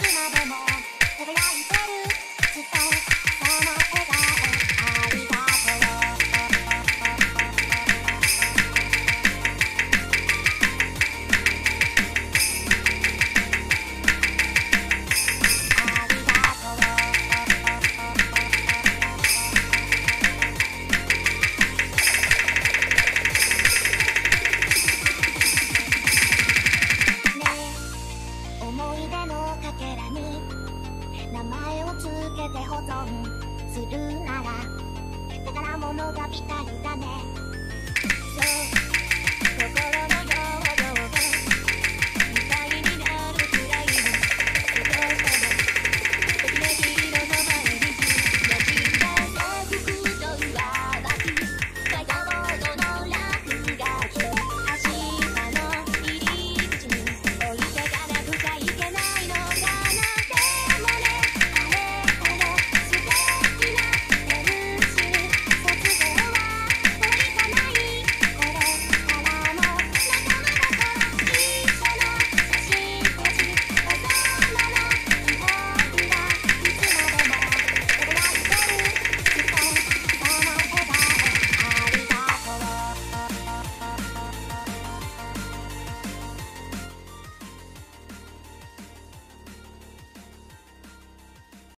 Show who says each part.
Speaker 1: までもつぶやいてるきっと思い出のかけらに名前をつけて保存するなら宝物がぴったりだね、